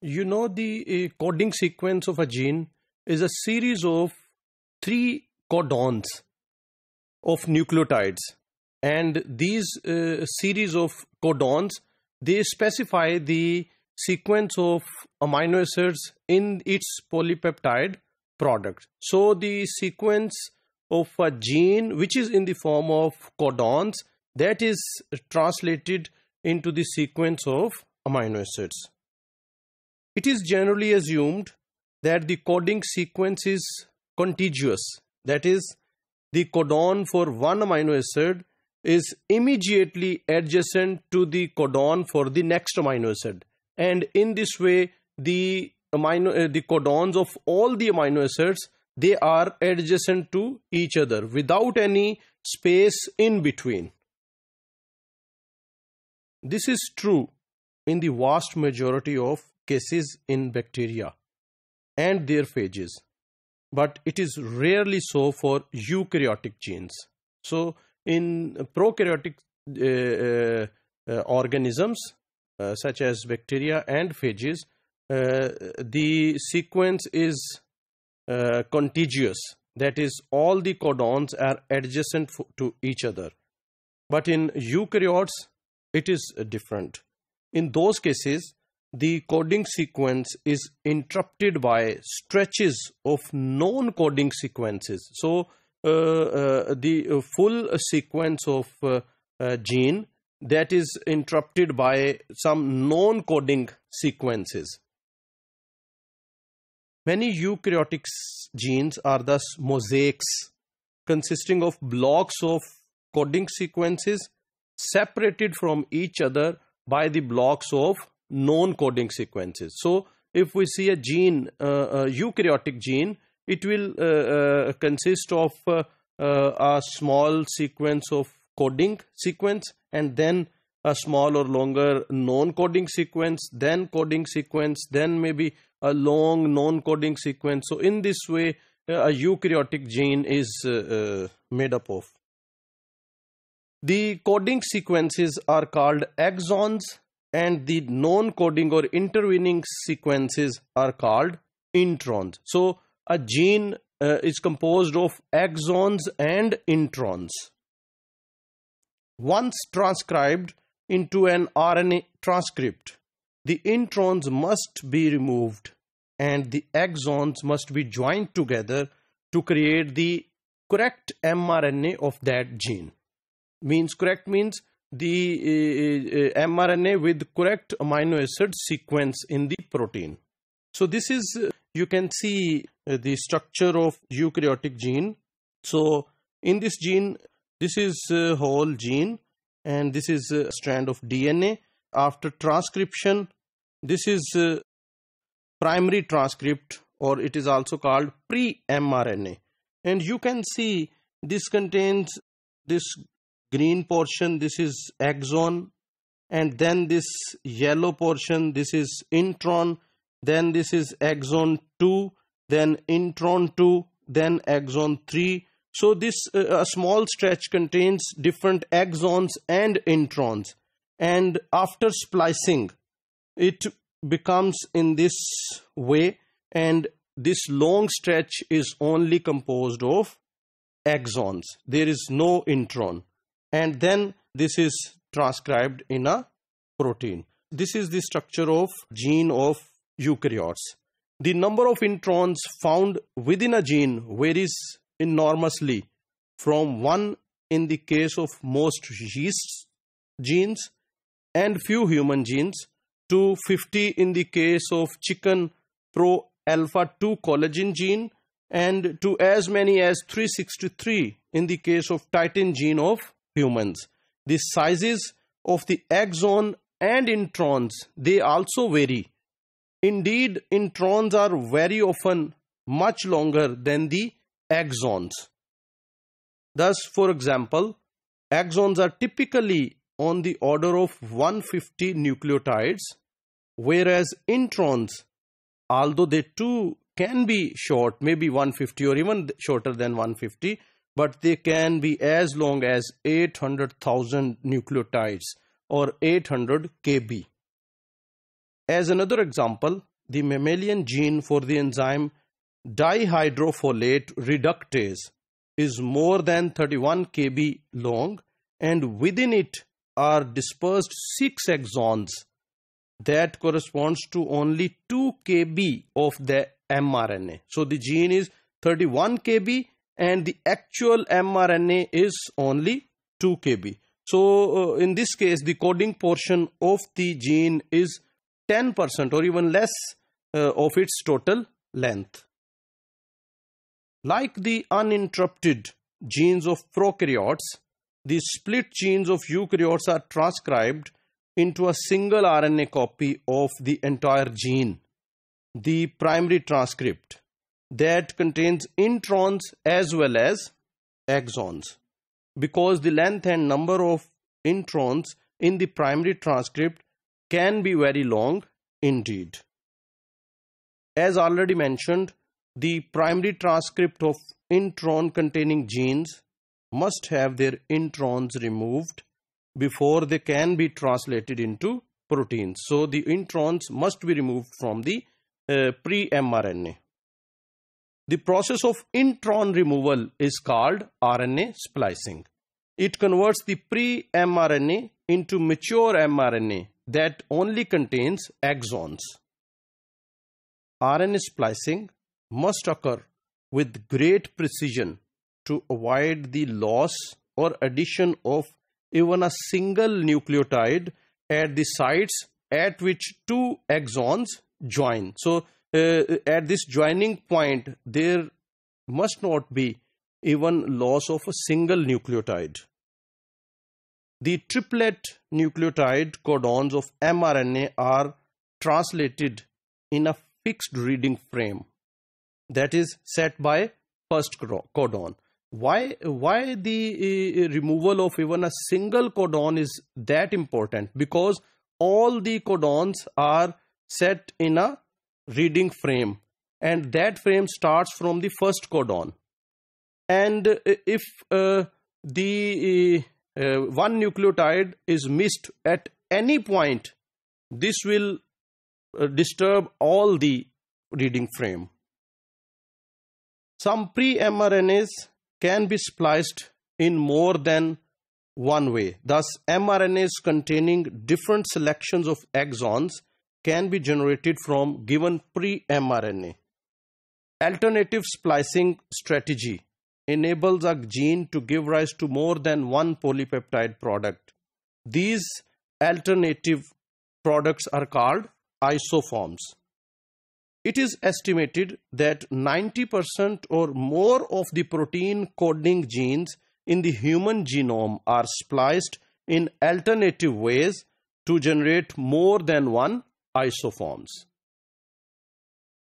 You know, the uh, coding sequence of a gene is a series of three codons of nucleotides. And these uh, series of codons, they specify the sequence of amino acids in its polypeptide product. So the sequence of a gene which is in the form of codons that is translated into the sequence of amino acids. It is generally assumed that the coding sequence is contiguous. That is, the codon for one amino acid is immediately adjacent to the codon for the next amino acid. And in this way, the amino uh, the codons of all the amino acids they are adjacent to each other without any space in between. This is true in the vast majority of cases in bacteria and their phages, but it is rarely so for eukaryotic genes. So, in prokaryotic uh, uh, organisms uh, such as bacteria and phages, uh, the sequence is uh, contiguous. That is, all the codons are adjacent to each other. But in eukaryotes, it is different. In those cases, the coding sequence is interrupted by stretches of non-coding sequences. So, uh, uh, the full sequence of uh, uh, gene that is interrupted by some non-coding sequences. Many eukaryotic genes are thus mosaics consisting of blocks of coding sequences separated from each other by the blocks of non-coding sequences. So, if we see a gene, uh, a eukaryotic gene, it will uh, uh, consist of uh, uh, a small sequence of coding sequence and then a small or longer non-coding sequence, then coding sequence, then maybe a long non-coding sequence. So in this way, uh, a eukaryotic gene is uh, uh, made up of. The coding sequences are called exons and the non-coding or intervening sequences are called introns. So a gene uh, is composed of exons and introns. Once transcribed into an RNA transcript, the introns must be removed and the exons must be joined together to create the correct mRNA of that gene. Means correct means the uh, uh, mRNA with correct amino acid sequence in the protein. So this is, uh, you can see the structure of eukaryotic gene. So in this gene, this is whole gene and this is a strand of DNA. After transcription, this is primary transcript or it is also called pre-mRNA. And you can see this contains this green portion, this is exon, and then this yellow portion, this is intron, then this is exon 2, then intron 2, then exon 3. So this uh, a small stretch contains different exons and introns. And after splicing, it becomes in this way and this long stretch is only composed of exons there is no intron and then this is transcribed in a protein. This is the structure of gene of eukaryotes. The number of introns found within a gene varies enormously from one in the case of most yeast genes and few human genes to 50 in the case of chicken pro alpha 2 collagen gene and to as many as 363 in the case of titin gene of humans. The sizes of the exon and introns, they also vary. Indeed, introns are very often much longer than the exons. Thus, for example, exons are typically on the order of 150 nucleotides, whereas introns, although they too can be short, maybe 150 or even shorter than 150, but they can be as long as 800,000 nucleotides or 800 kb. As another example, the mammalian gene for the enzyme dihydrofolate reductase is more than 31 kb long and within it are dispersed six exons that corresponds to only 2 kb of the mRNA. So the gene is 31 kb and the actual mRNA is only 2 kb. So uh, in this case the coding portion of the gene is 10% or even less uh, of its total length. Like the uninterrupted genes of prokaryotes, the split genes of eukaryotes are transcribed into a single RNA copy of the entire gene, the primary transcript that contains introns as well as exons. Because the length and number of introns in the primary transcript can be very long indeed. As already mentioned, the primary transcript of intron containing genes must have their introns removed before they can be translated into proteins. So the introns must be removed from the uh, pre-mRNA. The process of intron removal is called RNA splicing. It converts the pre-mRNA into mature mRNA that only contains exons. RNA splicing must occur with great precision to avoid the loss or addition of even a single nucleotide at the sites at which two exons join. So uh, at this joining point, there must not be even loss of a single nucleotide. The triplet nucleotide codons of mRNA are translated in a fixed reading frame that is set by first codon. Why, why the uh, removal of even a single codon is that important? Because all the codons are set in a reading frame. And that frame starts from the first codon. And uh, if uh, the uh, uh, one nucleotide is missed at any point this will uh, disturb all the reading frame. Some pre-mRNAs can be spliced in more than one way. Thus mRNAs containing different selections of exons can be generated from given pre-mRNA. Alternative splicing strategy enables a gene to give rise to more than one polypeptide product. These alternative products are called isoforms. It is estimated that 90% or more of the protein coding genes in the human genome are spliced in alternative ways to generate more than one isoforms.